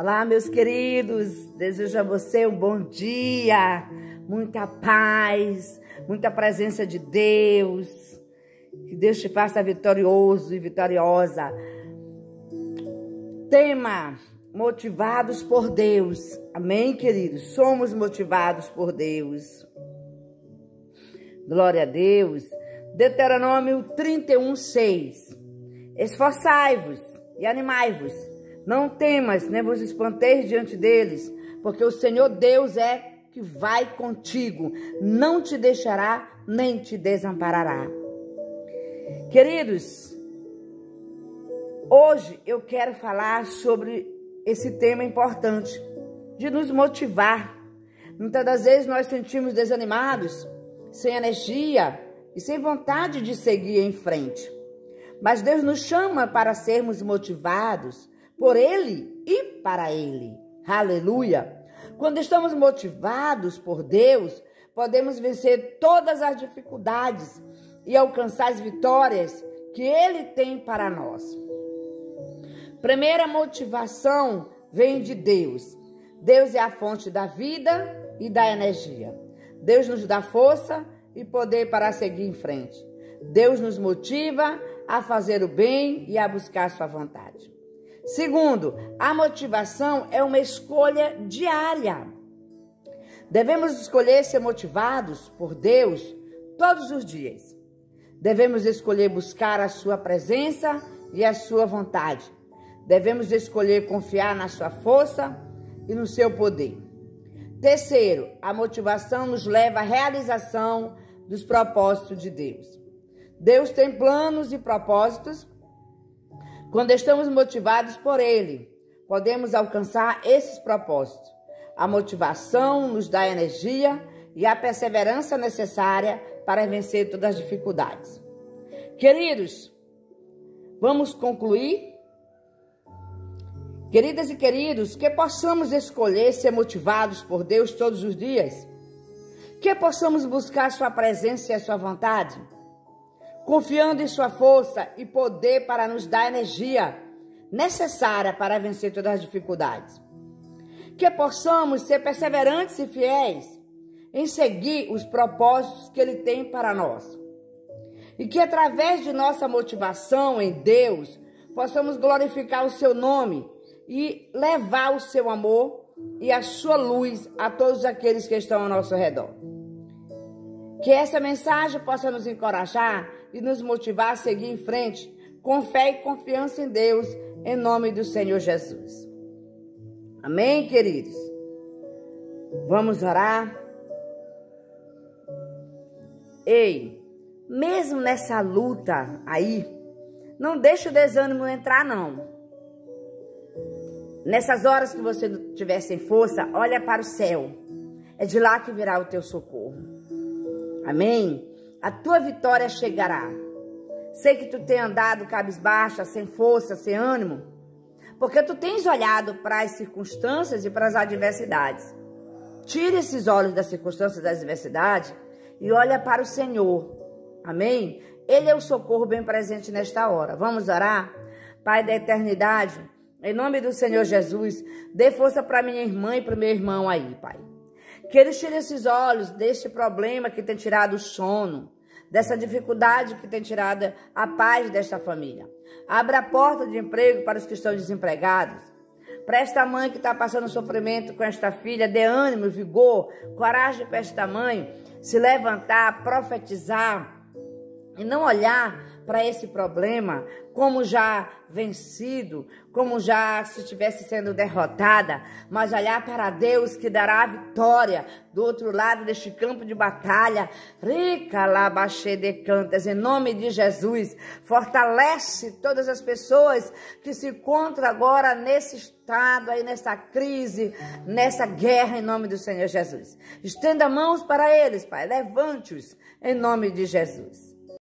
Olá, meus queridos, desejo a você um bom dia, muita paz, muita presença de Deus. Que Deus te faça vitorioso e vitoriosa. Tema: motivados por Deus. Amém, queridos? Somos motivados por Deus. Glória a Deus. Deuteronômio 31, 6. Esforçai-vos e animai-vos não temas, nem vos espanteis diante deles, porque o Senhor Deus é que vai contigo, não te deixará nem te desamparará. Queridos, hoje eu quero falar sobre esse tema importante de nos motivar. Muitas das vezes nós sentimos desanimados, sem energia e sem vontade de seguir em frente. Mas Deus nos chama para sermos motivados por Ele e para Ele. Aleluia! Quando estamos motivados por Deus, podemos vencer todas as dificuldades e alcançar as vitórias que Ele tem para nós. Primeira motivação vem de Deus. Deus é a fonte da vida e da energia. Deus nos dá força e poder para seguir em frente. Deus nos motiva a fazer o bem e a buscar sua vontade. Segundo, a motivação é uma escolha diária. Devemos escolher ser motivados por Deus todos os dias. Devemos escolher buscar a sua presença e a sua vontade. Devemos escolher confiar na sua força e no seu poder. Terceiro, a motivação nos leva à realização dos propósitos de Deus. Deus tem planos e propósitos quando estamos motivados por Ele, podemos alcançar esses propósitos. A motivação nos dá energia e a perseverança necessária para vencer todas as dificuldades. Queridos, vamos concluir? Queridas e queridos, que possamos escolher ser motivados por Deus todos os dias. Que possamos buscar Sua presença e a Sua vontade confiando em sua força e poder para nos dar energia necessária para vencer todas as dificuldades. Que possamos ser perseverantes e fiéis em seguir os propósitos que Ele tem para nós. E que através de nossa motivação em Deus, possamos glorificar o Seu nome e levar o Seu amor e a Sua luz a todos aqueles que estão ao nosso redor. Que essa mensagem possa nos encorajar e nos motivar a seguir em frente com fé e confiança em Deus, em nome do Senhor Jesus. Amém, queridos? Vamos orar? Ei, mesmo nessa luta aí, não deixe o desânimo entrar, não. Nessas horas que você estiver sem força, olha para o céu. É de lá que virá o teu socorro. Amém? a tua vitória chegará. Sei que tu tem andado cabisbaixa, sem força, sem ânimo, porque tu tens olhado para as circunstâncias e para as adversidades. Tire esses olhos das circunstâncias das adversidades e olha para o Senhor. Amém? Ele é o socorro bem presente nesta hora. Vamos orar? Pai da eternidade, em nome do Senhor Jesus, dê força para minha irmã e para o meu irmão aí, Pai. Que Ele tire esses olhos deste problema que tem tirado o sono, dessa dificuldade que tem tirado a paz desta família. Abra a porta de emprego para os que estão desempregados. Para esta mãe que está passando sofrimento com esta filha, dê ânimo, vigor, coragem para esta mãe se levantar, profetizar e não olhar para esse problema como já vencido, como já se estivesse sendo derrotada, mas olhar para Deus que dará a vitória do outro lado deste campo de batalha. Rica labaxê de cantas, em nome de Jesus, fortalece todas as pessoas que se encontram agora nesse estado aí, nessa crise, nessa guerra, em nome do Senhor Jesus. Estenda mãos para eles, Pai, levante-os em nome de Jesus.